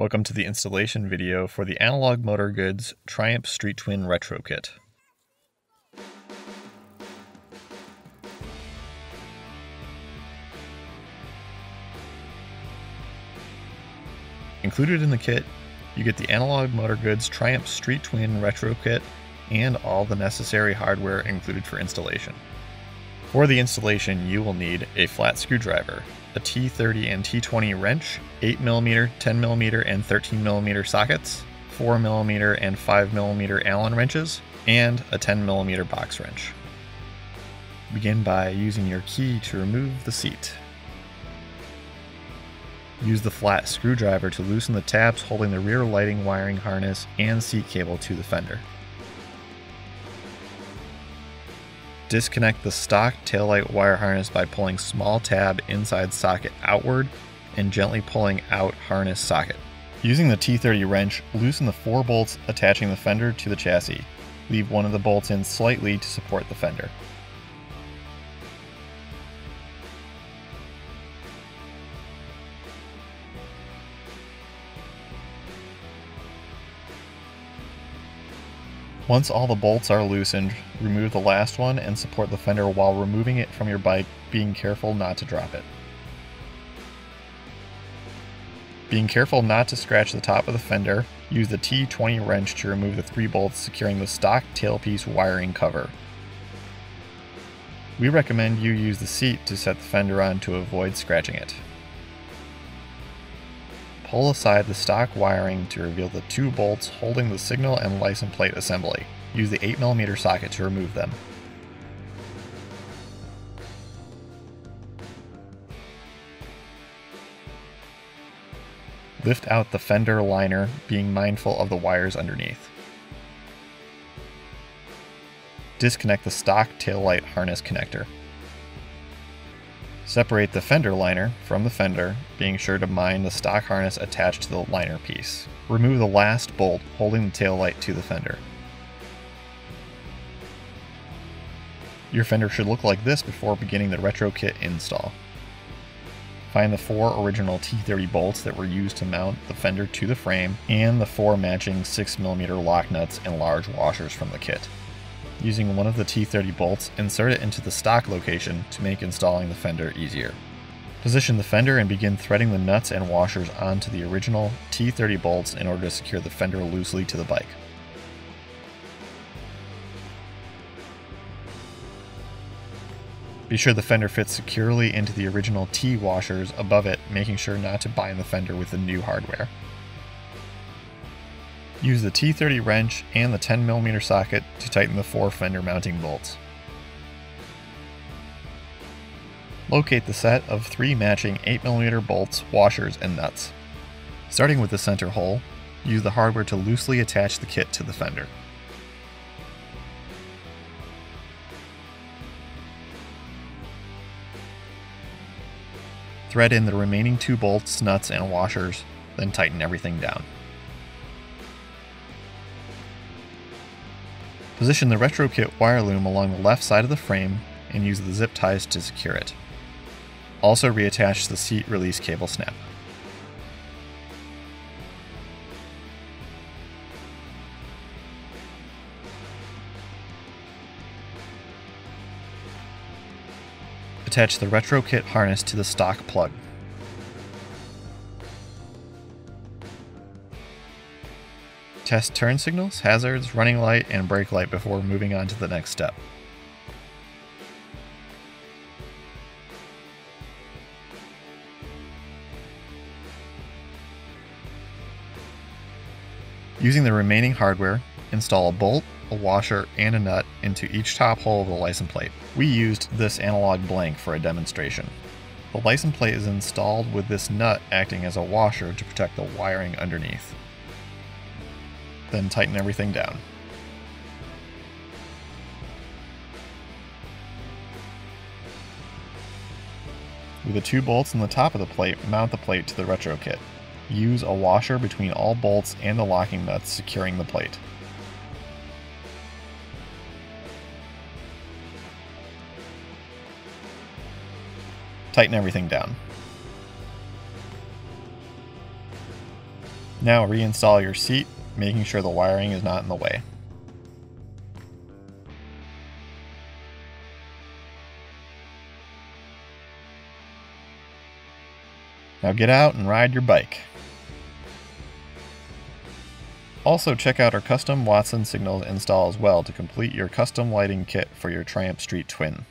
Welcome to the installation video for the Analog Motor Goods Triumph Street Twin Retro Kit. Included in the kit, you get the Analog Motor Goods Triumph Street Twin Retro Kit and all the necessary hardware included for installation. For the installation, you will need a flat screwdriver, a T30 and T20 wrench, 8mm, 10mm, and 13mm sockets, 4mm and 5mm Allen wrenches, and a 10mm box wrench. Begin by using your key to remove the seat. Use the flat screwdriver to loosen the tabs holding the rear lighting wiring harness and seat cable to the fender. Disconnect the stock taillight wire harness by pulling small tab inside socket outward and gently pulling out harness socket. Using the T30 wrench, loosen the four bolts attaching the fender to the chassis. Leave one of the bolts in slightly to support the fender. Once all the bolts are loosened, remove the last one and support the fender while removing it from your bike, being careful not to drop it. Being careful not to scratch the top of the fender, use the T20 wrench to remove the three bolts securing the stock tailpiece wiring cover. We recommend you use the seat to set the fender on to avoid scratching it. Pull aside the stock wiring to reveal the two bolts holding the signal and license plate assembly. Use the 8mm socket to remove them. Lift out the fender liner, being mindful of the wires underneath. Disconnect the stock taillight harness connector. Separate the fender liner from the fender, being sure to mind the stock harness attached to the liner piece. Remove the last bolt holding the tail light to the fender. Your fender should look like this before beginning the retro kit install. Find the four original T30 bolts that were used to mount the fender to the frame and the four matching 6mm lock nuts and large washers from the kit. Using one of the T30 bolts, insert it into the stock location to make installing the fender easier. Position the fender and begin threading the nuts and washers onto the original T30 bolts in order to secure the fender loosely to the bike. Be sure the fender fits securely into the original T washers above it, making sure not to bind the fender with the new hardware. Use the T30 wrench and the 10mm socket to tighten the four fender mounting bolts. Locate the set of three matching 8mm bolts, washers, and nuts. Starting with the center hole, use the hardware to loosely attach the kit to the fender. Thread in the remaining two bolts, nuts, and washers, then tighten everything down. Position the RetroKit wire loom along the left side of the frame and use the zip ties to secure it. Also reattach the seat release cable snap. Attach the RetroKit harness to the stock plug. Test turn signals, hazards, running light, and brake light before moving on to the next step. Using the remaining hardware, install a bolt, a washer, and a nut into each top hole of the license plate. We used this analog blank for a demonstration. The license plate is installed with this nut acting as a washer to protect the wiring underneath then tighten everything down. With the two bolts in the top of the plate, mount the plate to the retro kit. Use a washer between all bolts and the locking nuts securing the plate. Tighten everything down. Now reinstall your seat, making sure the wiring is not in the way. Now get out and ride your bike. Also check out our custom Watson signal install as well to complete your custom lighting kit for your Triumph Street Twin.